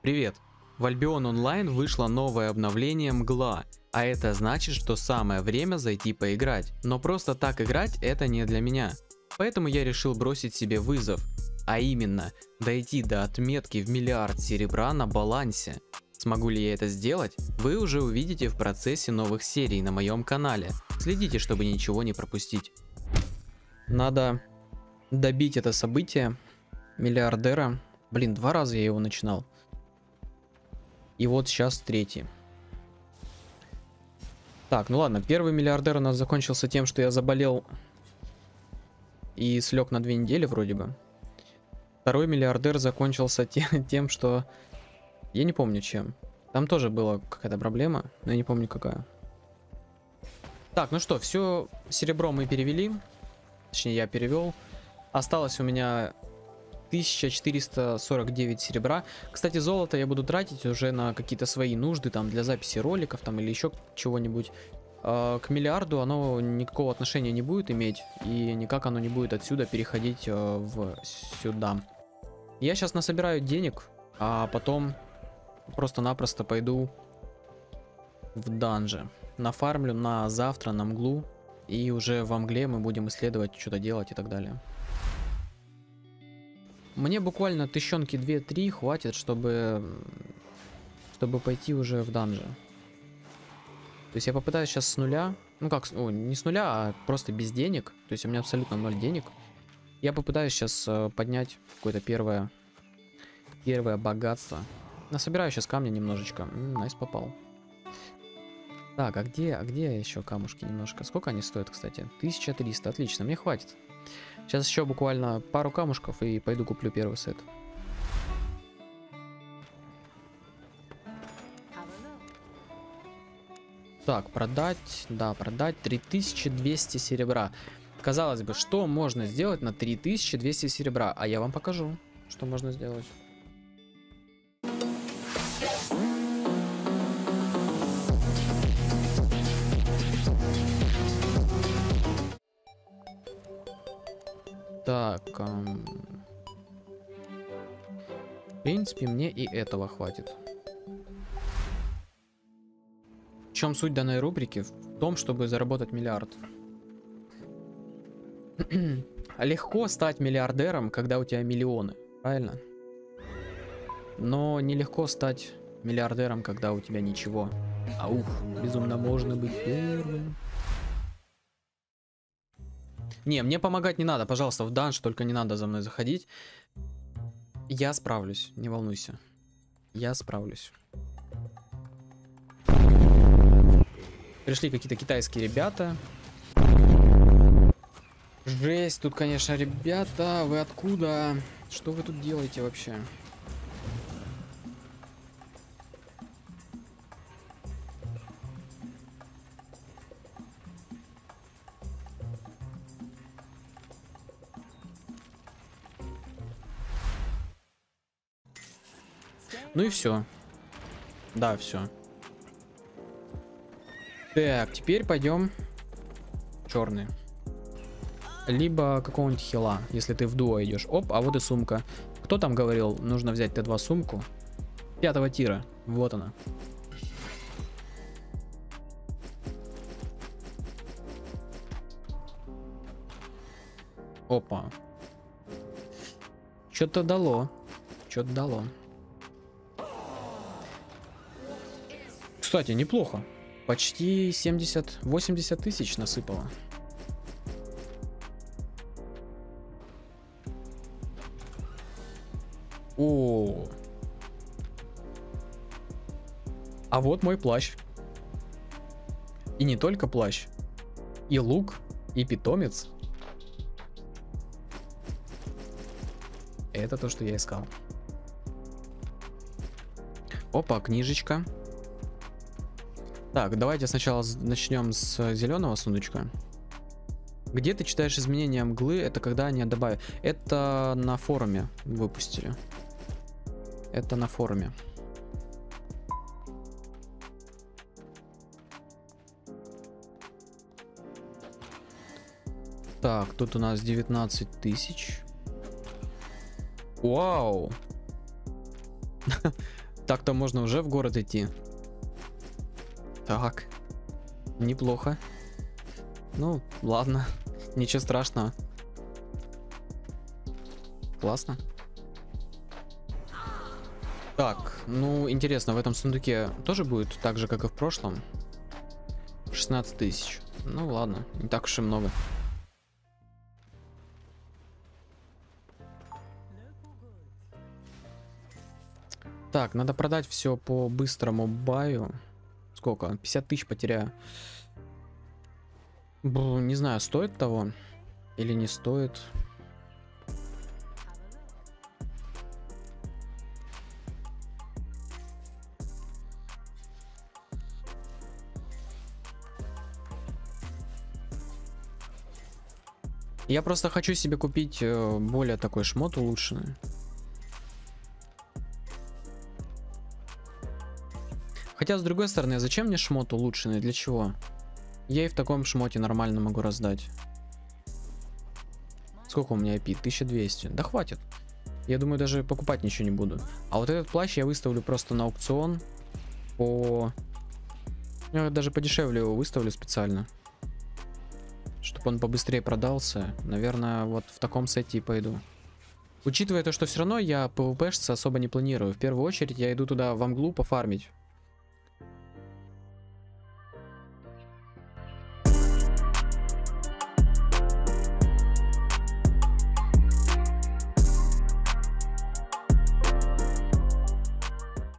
Привет! В Albion Online вышло новое обновление Мгла, а это значит, что самое время зайти поиграть. Но просто так играть это не для меня. Поэтому я решил бросить себе вызов, а именно дойти до отметки в миллиард серебра на балансе. Смогу ли я это сделать, вы уже увидите в процессе новых серий на моем канале. Следите, чтобы ничего не пропустить. Надо добить это событие миллиардера. Блин, два раза я его начинал. И вот сейчас третий. Так, ну ладно, первый миллиардер у нас закончился тем, что я заболел и слег на две недели вроде бы. Второй миллиардер закончился тем, тем, что... Я не помню чем. Там тоже была какая-то проблема, но я не помню какая. Так, ну что, все серебро мы перевели. Точнее, я перевел. Осталось у меня 1449 серебра. Кстати, золото я буду тратить уже на какие-то свои нужды, там, для записи роликов, там, или еще чего-нибудь. А, к миллиарду оно никакого отношения не будет иметь, и никак оно не будет отсюда переходить а, в сюда. Я сейчас насобираю денег, а потом просто-напросто пойду в данже. Нафармлю на завтра, на мглу, и уже во мгле мы будем исследовать, что-то делать и так далее. Мне буквально тыщенки 2-3 хватит, чтобы, чтобы пойти уже в данжи. То есть я попытаюсь сейчас с нуля, ну как, о, не с нуля, а просто без денег. То есть у меня абсолютно ноль денег. Я попытаюсь сейчас э, поднять какое-то первое, первое богатство. Насобираю сейчас камня немножечко. Nice попал. Так, а где, а где еще камушки немножко? Сколько они стоят, кстати? 1300, отлично, мне хватит. Сейчас еще буквально пару камушков и пойду куплю первый сет. Так, продать, да, продать 3200 серебра. Казалось бы, что можно сделать на 3200 серебра? А я вам покажу, что можно сделать. Так. Эм... В принципе, мне и этого хватит. В чем суть данной рубрики? В том, чтобы заработать миллиард. Легко стать миллиардером, когда у тебя миллионы, правильно? Но нелегко стать миллиардером, когда у тебя ничего. Аух, безумно можно быть первым. Не, мне помогать не надо, пожалуйста, в данж только не надо за мной заходить. Я справлюсь, не волнуйся. Я справлюсь. Пришли какие-то китайские ребята. Жесть, тут, конечно, ребята, вы откуда? Что вы тут делаете вообще? Ну и все. Да, все. Так, теперь пойдем черный. Либо какого-нибудь хила, если ты в дуо идешь. Оп, а вот и сумка. Кто там говорил, нужно взять Т2 сумку? Пятого тира. Вот она. Опа. Что-то дало. Что-то дало. Кстати, неплохо. Почти 70-80 тысяч насыпало. О. А вот мой плащ. И не только плащ. И лук, и питомец. Это то, что я искал. Опа, книжечка. Так, давайте сначала начнем с зеленого сундучка. Где ты читаешь изменения мглы? Это когда они добавят. Это на форуме выпустили. Это на форуме. Так, тут у нас 19 тысяч. Вау! Так-то можно уже в город идти. Так. Неплохо. Ну, ладно. Ничего страшного. Классно. Так, ну, интересно, в этом сундуке тоже будет так же, как и в прошлом? 16 тысяч. Ну, ладно, не так уж и много. Так, надо продать все по быстрому баю. Сколько? 50 тысяч потеряю. Бу, не знаю, стоит того или не стоит. Я просто хочу себе купить э, более такой шмот улучшенный. Хотя, с другой стороны, а зачем мне шмот улучшенный? Для чего? Я и в таком шмоте нормально могу раздать. Сколько у меня IP? 1200. Да хватит. Я думаю, даже покупать ничего не буду. А вот этот плащ я выставлю просто на аукцион. По... Я даже подешевле его выставлю специально чтобы он побыстрее продался, наверное, вот в таком сете и пойду. Учитывая то, что все равно я PvP особо не планирую. В первую очередь я иду туда в Амглу пофармить.